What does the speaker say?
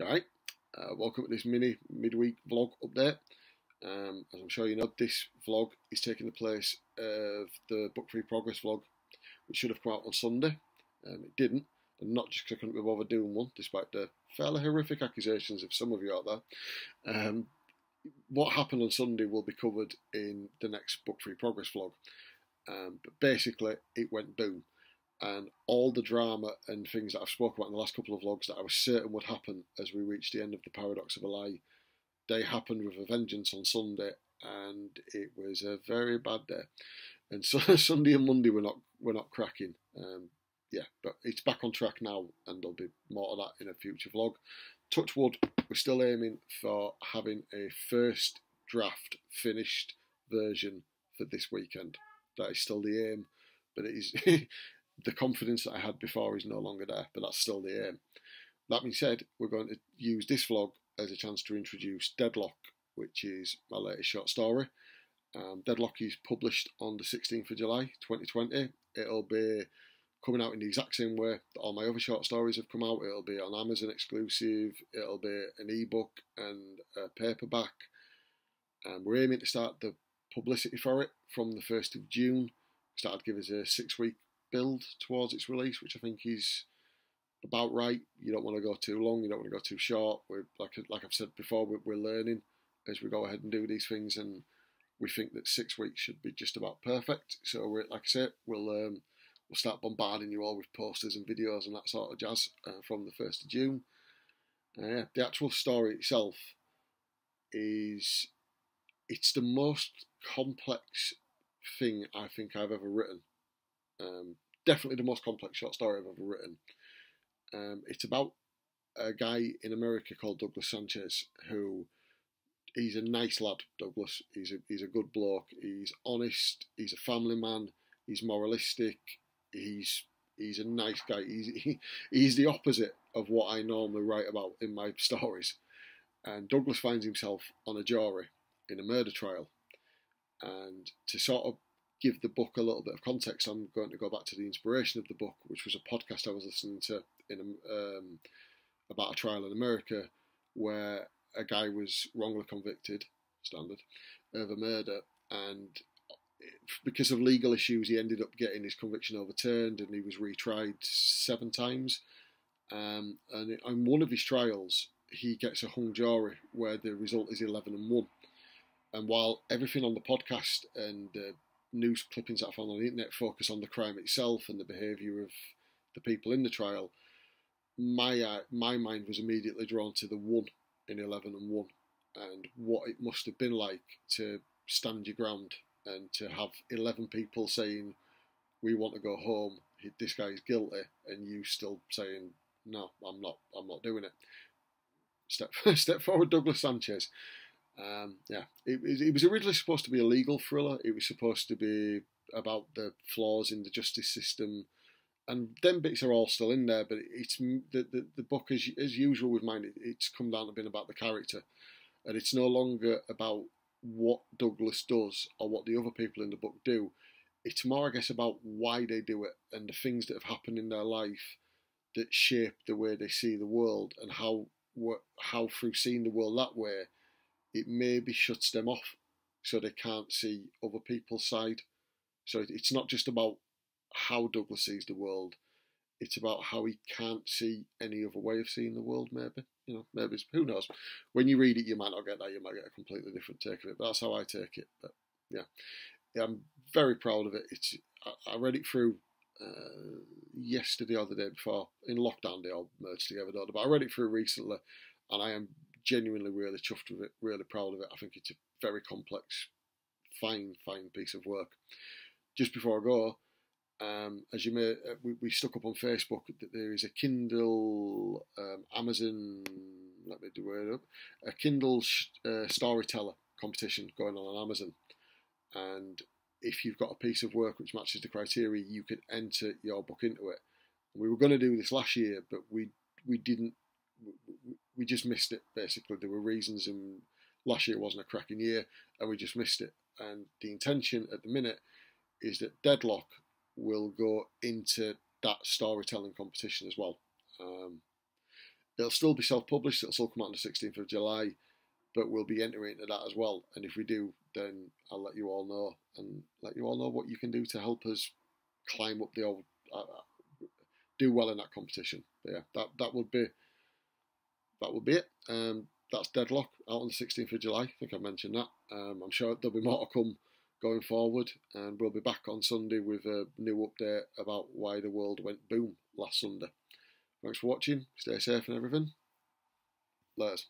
Right, uh, welcome to this mini midweek vlog update. Um, as I'm sure you know, this vlog is taking the place of the Book Free Progress vlog, which should have come out on Sunday. Um, it didn't, and not just because I couldn't be bothered doing one, despite the fairly horrific accusations of some of you out there. Um, what happened on Sunday will be covered in the next Book Free Progress vlog. Um, but basically, it went boom and all the drama and things that I've spoken about in the last couple of vlogs that I was certain would happen as we reached the end of the Paradox of a Lie, they happened with a vengeance on Sunday, and it was a very bad day. And so Sunday and Monday were not were not cracking. Um, yeah, but it's back on track now, and there'll be more of that in a future vlog. Touchwood, we're still aiming for having a first draft finished version for this weekend. That is still the aim, but it is the confidence that I had before is no longer there, but that's still the aim. That being said, we're going to use this vlog as a chance to introduce Deadlock, which is my latest short story. Um, Deadlock is published on the 16th of July 2020. It'll be coming out in the exact same way that all my other short stories have come out. It'll be on Amazon exclusive, it'll be an ebook and a paperback. And we're aiming to start the publicity for it from the 1st of June. Started give us a six week build towards its release, which I think is about right. You don't want to go too long, you don't want to go too short. We're, like like I've said before, we're, we're learning as we go ahead and do these things, and we think that six weeks should be just about perfect. So, we're, like I said, we'll um, we'll start bombarding you all with posters and videos and that sort of jazz uh, from the first of June. Uh, the actual story itself is it's the most complex thing I think I've ever written. Definitely the most complex short story I've ever written. Um, it's about a guy in America called Douglas Sanchez who he's a nice lad. Douglas, he's a he's a good bloke. He's honest. He's a family man. He's moralistic. He's he's a nice guy. He's he, he's the opposite of what I normally write about in my stories. And Douglas finds himself on a jury in a murder trial, and to sort of give the book a little bit of context, I'm going to go back to the inspiration of the book, which was a podcast I was listening to in um, about a trial in America where a guy was wrongly convicted, standard, of a murder, and because of legal issues, he ended up getting his conviction overturned, and he was retried seven times. Um, and in one of his trials, he gets a hung jury where the result is eleven and one. And while everything on the podcast and uh, news clippings that I found on the internet focus on the crime itself and the behaviour of the people in the trial, my uh, my mind was immediately drawn to the one in eleven and one, and what it must have been like to stand your ground and to have eleven people saying, "We want to go home. This guy is guilty," and you still saying, "No, I'm not. I'm not doing it." Step step forward, Douglas Sanchez. Um, yeah, it, it was originally supposed to be a legal thriller. It was supposed to be about the flaws in the justice system, and them bits are all still in there. But it's the the, the book, as as usual with mine, it, it's come down to being about the character, and it's no longer about what Douglas does or what the other people in the book do. It's more, I guess, about why they do it and the things that have happened in their life that shape the way they see the world and how how through seeing the world that way it maybe shuts them off so they can't see other people's side. So it's not just about how Douglas sees the world, it's about how he can't see any other way of seeing the world, maybe. You know, maybe, who knows? When you read it, you might not get that, you might get a completely different take of it, but that's how I take it. But yeah, yeah I'm very proud of it. It's I, I read it through uh, yesterday or the day before in lockdown. They all merged together? But I read it through recently, and I am genuinely really chuffed with it, really proud of it. I think it's a very complex, fine, fine piece of work. Just before I go, um, as you may, uh, we, we, stuck up on Facebook that there is a Kindle um, Amazon, let me do it up, a Kindle uh, storyteller competition going on on Amazon. And if you've got a piece of work which matches the criteria, you can enter your book into it. We were going to do this last year, but we we didn't we just missed it. Basically, there were reasons, and last year wasn't a cracking year, and we just missed it. And the intention at the minute is that Deadlock will go into that storytelling competition as well. Um, it'll still be self-published. It'll still come out on the 16th of July, but we'll be entering into that as well. And if we do, then I'll let you all know and let you all know what you can do to help us climb up the old, uh, do well in that competition. But yeah, that that would be that will be it. Um, that's Deadlock out on the 16th of July. I think I mentioned that. Um, I'm sure there'll be more to come going forward, and we'll be back on Sunday with a new update about why the world went boom last Sunday. Thanks for watching. Stay safe and everything. Let's.